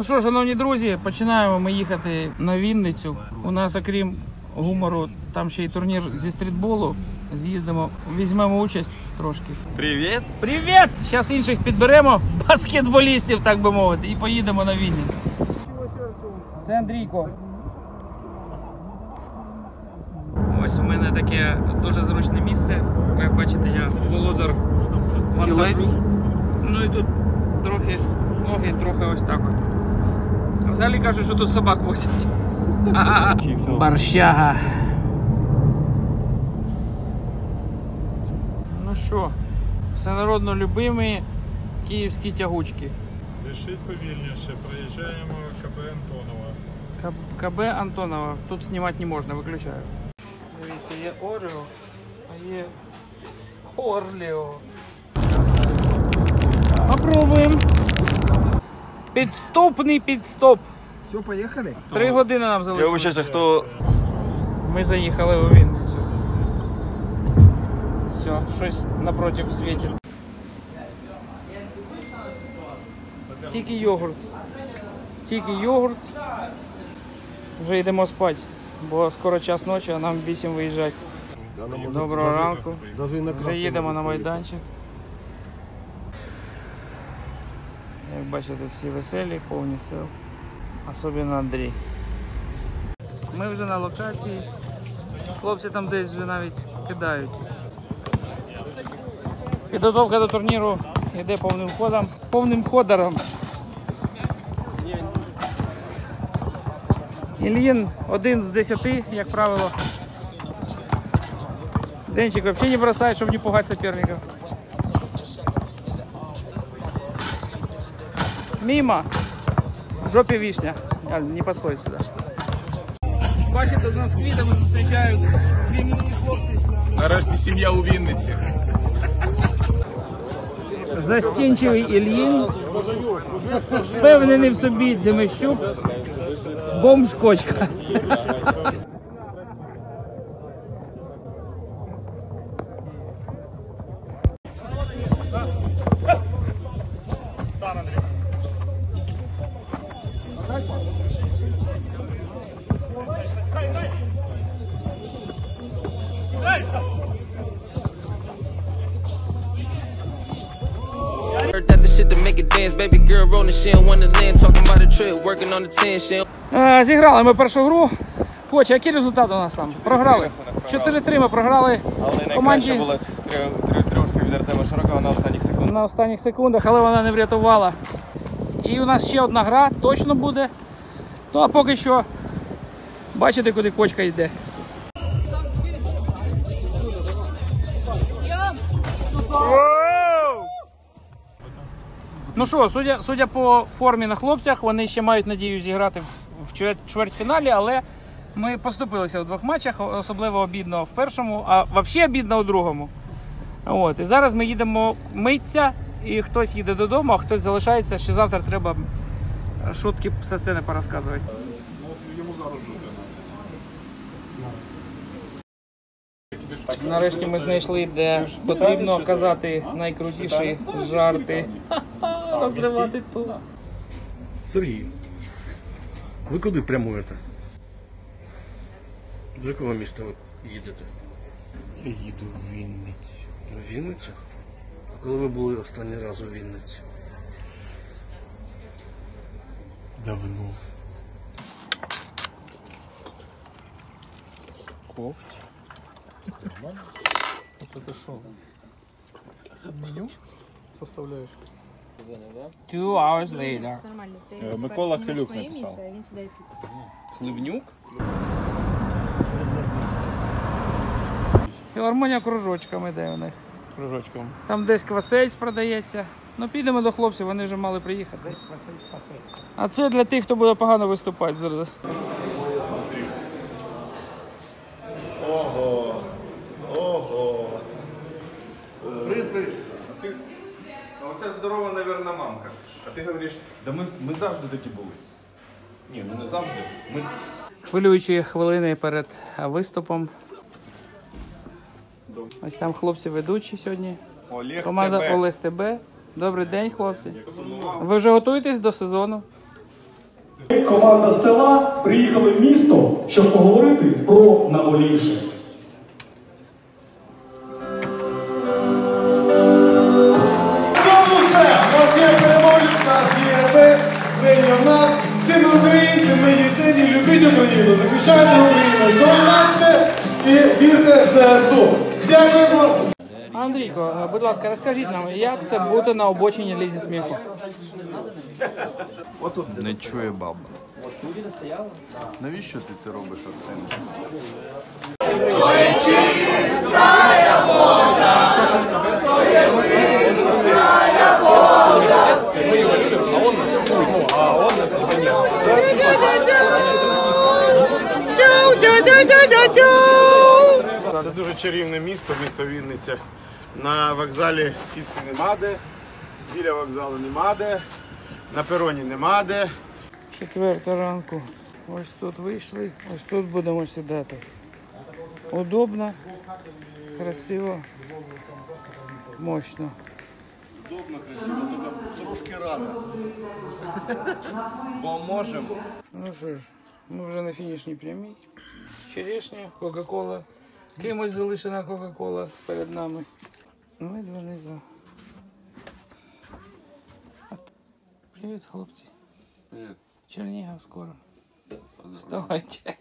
Ну що, шановні друзі, починаємо ми їхати на Вінницю. У нас, окрім гумору, там ще й турнір зі стрітболу. З'їздимо, візьмемо участь трошки. Привіт! Привіт! Зараз інших підберемо, баскетболістів, так би мовити, і поїдемо на Вінницю. Це Андрійко. Ось у мене таке дуже зручне місце. Як бачите, я володар вантажу. Ну і тут трохи ноги, трохи ось так. от. А Взагалі кажуть, що тут собак возять. Борщага. Ну що, всенародно любимі київські тягучки. Дишіть повільніше, проїжджаємо КБ Антонова. К- КБ Антонова. Тут знімати не можна, виключаю. Дивіться, є Орео, а є Орліо. Попробуємо. Підступний підстоп. Все, поехали? Три години нам Я залишилося. вибачаюся, хто Ми заїхали у Вінницю. Все, щось напротив світить. Тільки йогурт. Тільки йогурт. Вже йдемо спати, бо скоро час ночі, а нам в 8 виїжджати. Доброго ранку. Вже їдемо на майданчик. Як бачите, всі веселі, повні сил. Особливо Андрій. Ми вже на локації. Хлопці там десь вже навіть кидають. Підготовка до турніру йде повним ходом. Повним ходором. Ільїн один з десяти, як правило. Денчик вообще не бросает, чтобы не пугать соперников. Мимо. В жопе вишня. А, не подходит сюда. Бачите, нас квітами зустрічають милі хлопці. нарешті сім'я у Вінниці. Застінчивий Ільїн. Впевнений в собі Демищук. Бомж кочка. Heard that Зіграли ми першу гру. Коч, який результат у нас там? Програли. 4-3 ми програли Але команді найкраще було три, три трьошки від Артема Широкого на останніх секундах. на останніх секундах, але вона не врятувала. І у нас ще одна гра точно буде. Ну а поки що бачите, куди кочка йде. Ну що, судя, судя по формі на хлопцях, вони ще мають надію зіграти в чвер- чвертьфіналі, але ми поступилися у двох матчах, особливо обідно в першому, а взагалі обідно у другому. От, і зараз ми їдемо митися, і хтось їде додому, а хтось залишається, що завтра треба шутки зі сцени порозказувати. Нарешті ми знайшли, де потрібно казати найкрутіші жарти. Розривати тут. Сергій, ви куди прямуєте? До якого міста ви їдете? Їду в Вінницю. В Вінницю? Коли ви були останній раз у Вінниці? Давно. Two hours later. Нормально. Ти Е, Микола тепер Хилюк своє написав. місце, він сідає тут. Хливнюк? Філармонія кружочками, де у них? Кружочком. Там десь квасець продається. Ну підемо до хлопців, вони вже мали приїхати. А це для тих, хто буде погано виступати зараз. Оце здорова, навірна, мамка. А ти говориш, да ми, ми завжди такі були. Ні, ну не завжди. Ми Хвилюючі хвилини перед виступом. Ось там хлопці ведучі сьогодні. Олег Команда тебе. Олег ТБ. Добрий день, хлопці. Ви вже готуєтесь до сезону? Команда з села приїхали в місто, щоб поговорити про наболівше. Цьому все. Нас є переможець, у нас є в нас. Всі ми українці, ми єдині, любіть Україну, захищайте Україну, донатьте і вірте в ЗСУ. Дякуємо. Андрійко, е, будь ласка, розкажіть нам, як це бути на обочині лізі сміху? Не чує баба. Навіщо ти це робиш, Артем? Це дуже чарівне місто, місто Вінниця. На вокзалі сісти нема де, біля вокзалу нема де, на пероні нема де. Четверта ранку. Ось тут вийшли, ось тут будемо сідати. Удобно, красиво, мощно. Удобно, красиво, тільки трошки рано. Бо можемо. Ну що ж, ми вже на фінішній прямій. Черешня, Кока-Кола. Кимось залишена Кока-Кола перед нами. Ми два низу. Привіт, хлопці. Привіт. Чернігів скоро. Вставайте.